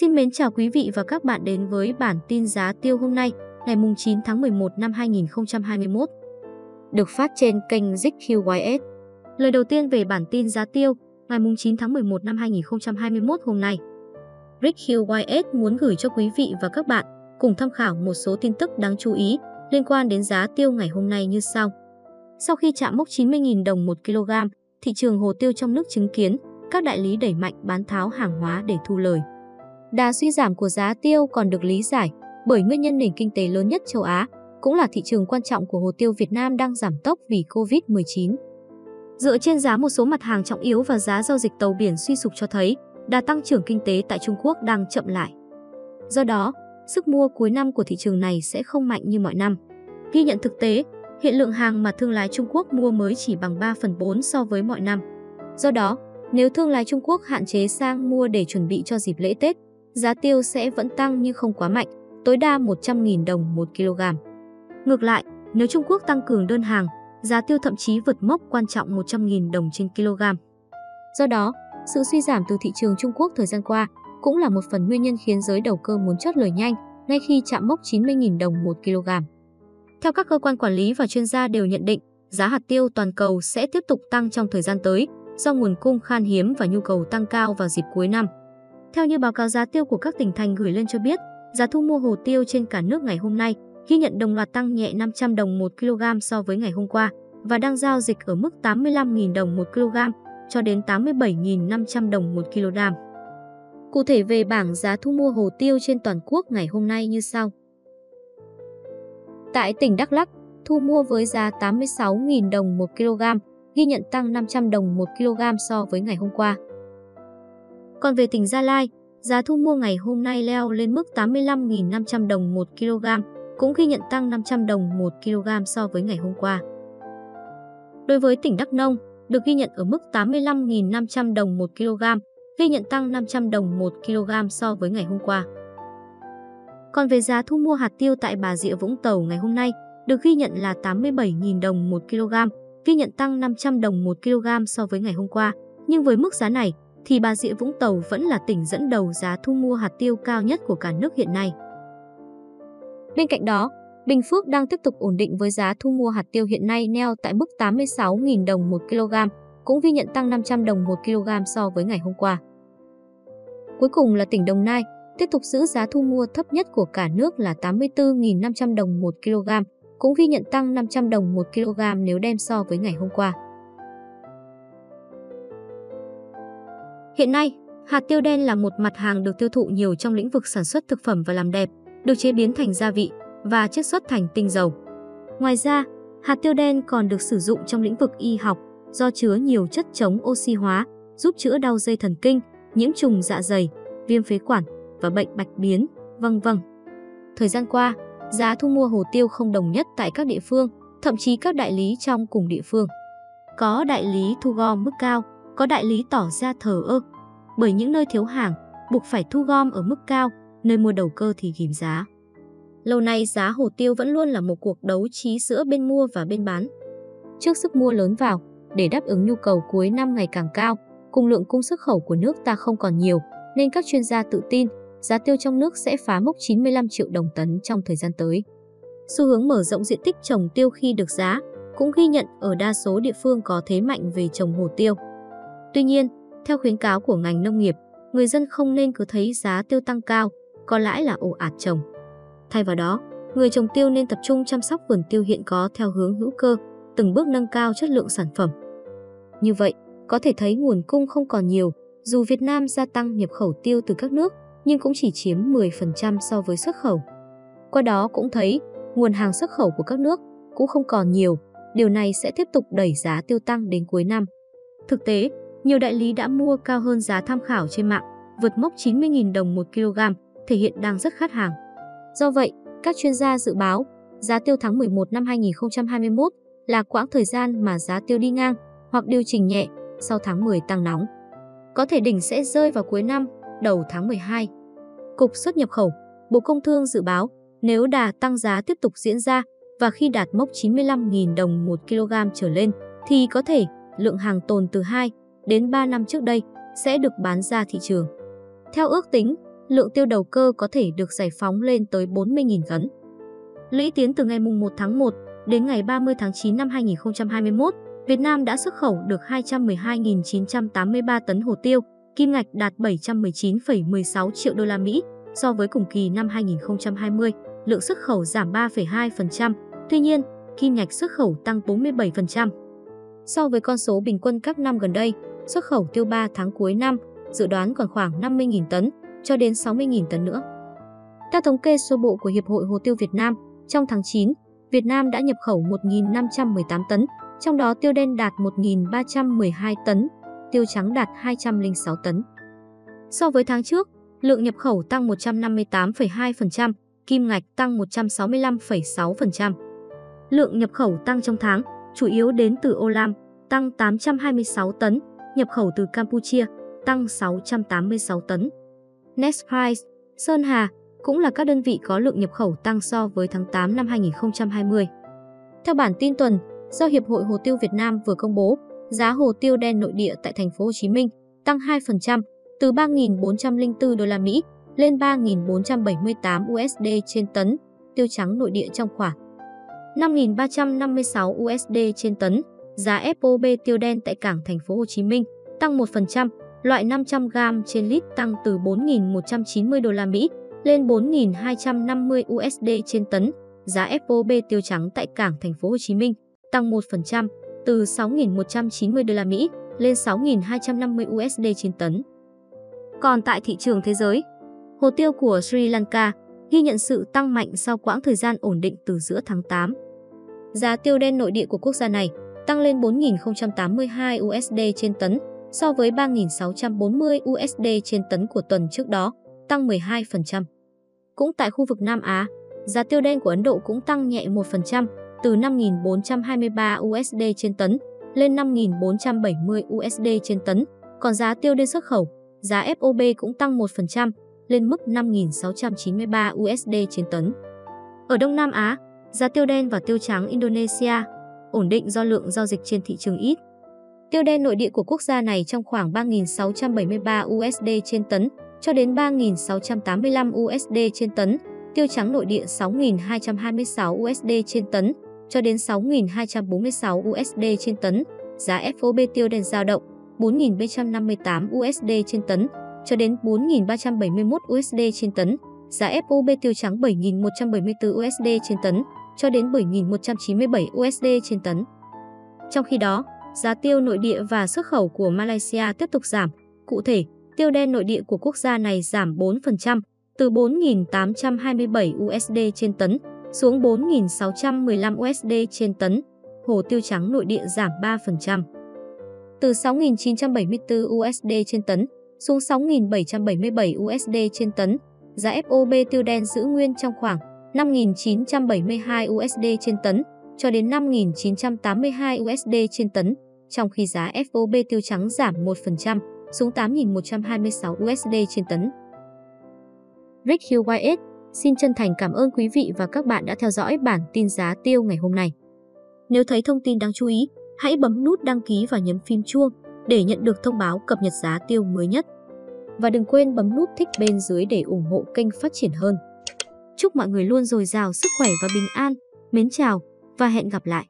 Xin mến chào quý vị và các bạn đến với bản tin giá tiêu hôm nay, ngày 9 tháng 11 năm 2021. Được phát trên kênh ZQYS. Lời đầu tiên về bản tin giá tiêu, ngày 9 tháng 11 năm 2021 hôm nay. Rick Hughes muốn gửi cho quý vị và các bạn cùng tham khảo một số tin tức đáng chú ý liên quan đến giá tiêu ngày hôm nay như sau. Sau khi chạm mốc 90.000 đồng 1 kg, thị trường hồ tiêu trong nước chứng kiến các đại lý đẩy mạnh bán tháo hàng hóa để thu lời. Đà suy giảm của giá tiêu còn được lý giải bởi nguyên nhân nền kinh tế lớn nhất châu Á, cũng là thị trường quan trọng của hồ tiêu Việt Nam đang giảm tốc vì Covid-19. Dựa trên giá một số mặt hàng trọng yếu và giá giao dịch tàu biển suy sụp cho thấy, đà tăng trưởng kinh tế tại Trung Quốc đang chậm lại. Do đó, sức mua cuối năm của thị trường này sẽ không mạnh như mọi năm. Ghi nhận thực tế, hiện lượng hàng mà thương lái Trung Quốc mua mới chỉ bằng 3 phần 4 so với mọi năm. Do đó, nếu thương lái Trung Quốc hạn chế sang mua để chuẩn bị cho dịp lễ Tết, giá tiêu sẽ vẫn tăng nhưng không quá mạnh, tối đa 100.000 đồng 1 kg. Ngược lại, nếu Trung Quốc tăng cường đơn hàng, giá tiêu thậm chí vượt mốc quan trọng 100.000 đồng trên kg. Do đó, sự suy giảm từ thị trường Trung Quốc thời gian qua cũng là một phần nguyên nhân khiến giới đầu cơ muốn chốt lời nhanh ngay khi chạm mốc 90.000 đồng 1 kg. Theo các cơ quan quản lý và chuyên gia đều nhận định, giá hạt tiêu toàn cầu sẽ tiếp tục tăng trong thời gian tới do nguồn cung khan hiếm và nhu cầu tăng cao vào dịp cuối năm. Theo như báo cáo giá tiêu của các tỉnh thành gửi lên cho biết, giá thu mua hồ tiêu trên cả nước ngày hôm nay ghi nhận đồng loạt tăng nhẹ 500 đồng 1 kg so với ngày hôm qua và đang giao dịch ở mức 85.000 đồng 1 kg cho đến 87.500 đồng 1 kg. Cụ thể về bảng giá thu mua hồ tiêu trên toàn quốc ngày hôm nay như sau. Tại tỉnh Đắk Lắk, thu mua với giá 86.000 đồng 1 kg, ghi nhận tăng 500 đồng 1 kg so với ngày hôm qua. Còn về tỉnh Gia Lai, giá thu mua ngày hôm nay leo lên mức 85.500 đồng 1 kg, cũng ghi nhận tăng 500 đồng 1 kg so với ngày hôm qua. Đối với tỉnh Đắk Nông, được ghi nhận ở mức 85.500 đồng 1 kg, ghi nhận tăng 500 đồng 1 kg so với ngày hôm qua. Còn về giá thu mua hạt tiêu tại Bà Rịa Vũng Tàu ngày hôm nay, được ghi nhận là 87.000 đồng 1 kg, ghi nhận tăng 500 đồng 1 kg so với ngày hôm qua. Nhưng với mức giá này, thì Bà Rịa Vũng Tàu vẫn là tỉnh dẫn đầu giá thu mua hạt tiêu cao nhất của cả nước hiện nay. Bên cạnh đó, Bình Phước đang tiếp tục ổn định với giá thu mua hạt tiêu hiện nay neo tại mức 86.000 đồng 1 kg, cũng ghi nhận tăng 500 đồng 1 kg so với ngày hôm qua. Cuối cùng là tỉnh Đồng Nai, tiếp tục giữ giá thu mua thấp nhất của cả nước là 84.500 đồng 1 kg, cũng ghi nhận tăng 500 đồng 1 kg nếu đem so với ngày hôm qua. Hiện nay, hạt tiêu đen là một mặt hàng được tiêu thụ nhiều trong lĩnh vực sản xuất thực phẩm và làm đẹp, được chế biến thành gia vị và chiết xuất thành tinh dầu. Ngoài ra, hạt tiêu đen còn được sử dụng trong lĩnh vực y học do chứa nhiều chất chống oxy hóa, giúp chữa đau dây thần kinh, nhiễm trùng dạ dày, viêm phế quản và bệnh bạch biến, vân vân. Thời gian qua, giá thu mua hồ tiêu không đồng nhất tại các địa phương, thậm chí các đại lý trong cùng địa phương. Có đại lý thu gom mức cao, có đại lý tỏ ra thờ ơ. Bởi những nơi thiếu hàng, buộc phải thu gom ở mức cao, nơi mua đầu cơ thì ghim giá. Lâu nay giá hồ tiêu vẫn luôn là một cuộc đấu trí giữa bên mua và bên bán. Trước sức mua lớn vào, để đáp ứng nhu cầu cuối năm ngày càng cao, cùng lượng cung xuất khẩu của nước ta không còn nhiều, nên các chuyên gia tự tin giá tiêu trong nước sẽ phá mốc 95 triệu đồng tấn trong thời gian tới. Xu hướng mở rộng diện tích trồng tiêu khi được giá cũng ghi nhận ở đa số địa phương có thế mạnh về trồng hồ tiêu. Tuy nhiên, theo khuyến cáo của ngành nông nghiệp, người dân không nên cứ thấy giá tiêu tăng cao, có lãi là ổ ạt trồng. Thay vào đó, người trồng tiêu nên tập trung chăm sóc vườn tiêu hiện có theo hướng hữu cơ, từng bước nâng cao chất lượng sản phẩm. Như vậy, có thể thấy nguồn cung không còn nhiều, dù Việt Nam gia tăng nhập khẩu tiêu từ các nước, nhưng cũng chỉ chiếm 10% so với xuất khẩu. Qua đó cũng thấy, nguồn hàng xuất khẩu của các nước cũng không còn nhiều, điều này sẽ tiếp tục đẩy giá tiêu tăng đến cuối năm. Thực tế, nhiều đại lý đã mua cao hơn giá tham khảo trên mạng, vượt mốc 90.000 đồng một kg, thể hiện đang rất khát hàng. Do vậy, các chuyên gia dự báo, giá tiêu tháng 11 năm 2021 là quãng thời gian mà giá tiêu đi ngang hoặc điều chỉnh nhẹ sau tháng 10 tăng nóng. Có thể đỉnh sẽ rơi vào cuối năm, đầu tháng 12. Cục xuất nhập khẩu, Bộ Công Thương dự báo nếu đà tăng giá tiếp tục diễn ra và khi đạt mốc 95.000 đồng 1 kg trở lên thì có thể lượng hàng tồn từ 2 đến 3 năm trước đây sẽ được bán ra thị trường. Theo ước tính, lượng tiêu đầu cơ có thể được giải phóng lên tới 40.000 tấn. Lũy tiến từ ngày 1 tháng 1 đến ngày 30 tháng 9 năm 2021, Việt Nam đã xuất khẩu được 212.983 tấn hồ tiêu, kim ngạch đạt 719,16 triệu đô la Mỹ so với cùng kỳ năm 2020, lượng xuất khẩu giảm 3,2%, tuy nhiên, kim ngạch xuất khẩu tăng 47%. So với con số bình quân các năm gần đây, xuất khẩu tiêu 3 tháng cuối năm dự đoán còn khoảng 50.000 tấn cho đến 60.000 tấn nữa. Theo thống kê sơ bộ của Hiệp hội Hồ tiêu Việt Nam, trong tháng 9, Việt Nam đã nhập khẩu 1.518 tấn, trong đó tiêu đen đạt 1.312 tấn, tiêu trắng đạt 206 tấn. So với tháng trước, lượng nhập khẩu tăng 158,2%, kim ngạch tăng 165,6%. Lượng nhập khẩu tăng trong tháng chủ yếu đến từ Olam, tăng 826 tấn, nhập khẩu từ Campuchia, tăng 686 tấn. Nextprice, Sơn Hà cũng là các đơn vị có lượng nhập khẩu tăng so với tháng 8 năm 2020. Theo bản tin tuần do Hiệp hội Hồ tiêu Việt Nam vừa công bố, giá hồ tiêu đen nội địa tại thành phố Hồ Chí Minh tăng 2% từ 3.404 đô la Mỹ lên 3.478 USD trên tấn, tiêu trắng nội địa trong khoảng 5.356 USD trên tấn. Giá FOB tiêu đen tại cảng thành phố Hồ Chí Minh tăng 1%, loại 500g trên lít tăng từ 4.190 đô la Mỹ lên 4.250 USD trên tấn. Giá FOB tiêu trắng tại cảng thành phố Hồ Chí Minh tăng 1% từ 6.190 đô la Mỹ lên 6.250 USD trên tấn. Còn tại thị trường thế giới, hồ tiêu của Sri Lanka ghi nhận sự tăng mạnh sau quãng thời gian ổn định từ giữa tháng 8. Giá tiêu đen nội địa của quốc gia này tăng lên 4.082 USD trên tấn so với 3.640 USD trên tấn của tuần trước đó, tăng 12%. Cũng tại khu vực Nam Á, giá tiêu đen của Ấn Độ cũng tăng nhẹ 1% từ 5.423 USD trên tấn lên 5.470 USD trên tấn, còn giá tiêu đen xuất khẩu, giá FOB cũng tăng 1% lên mức 5.693 USD trên tấn. Ở Đông Nam Á, giá tiêu đen và tiêu trắng Indonesia ổn định do lượng giao dịch trên thị trường ít. Tiêu đen nội địa của quốc gia này trong khoảng 3.673 USD trên tấn cho đến 3.685 USD trên tấn, tiêu trắng nội địa 6.226 USD trên tấn cho đến 6.246 USD trên tấn, giá FOB tiêu đen dao động 4.358 USD trên tấn cho đến 4.371 USD trên tấn, giá FOB tiêu trắng 7.174 USD trên tấn cho đến 7.197 USD trên tấn. Trong khi đó, giá tiêu nội địa và xuất khẩu của Malaysia tiếp tục giảm. Cụ thể, tiêu đen nội địa của quốc gia này giảm 4%, từ 4.827 USD trên tấn xuống 4.615 USD trên tấn. Hồ tiêu trắng nội địa giảm 3%, từ 6.974 USD trên tấn xuống 6.777 USD trên tấn. Giá FOB tiêu đen giữ nguyên trong khoảng 5.972 USD trên tấn cho đến 5.982 USD trên tấn, trong khi giá FOB tiêu trắng giảm 1% xuống 8.126 USD trên tấn. Rick Hill Wyatt xin chân thành cảm ơn quý vị và các bạn đã theo dõi bản tin giá tiêu ngày hôm nay. Nếu thấy thông tin đáng chú ý, hãy bấm nút đăng ký và nhấn phím chuông để nhận được thông báo cập nhật giá tiêu mới nhất. Và đừng quên bấm nút thích bên dưới để ủng hộ kênh phát triển hơn. Chúc mọi người luôn dồi dào sức khỏe và bình an. Mến chào và hẹn gặp lại.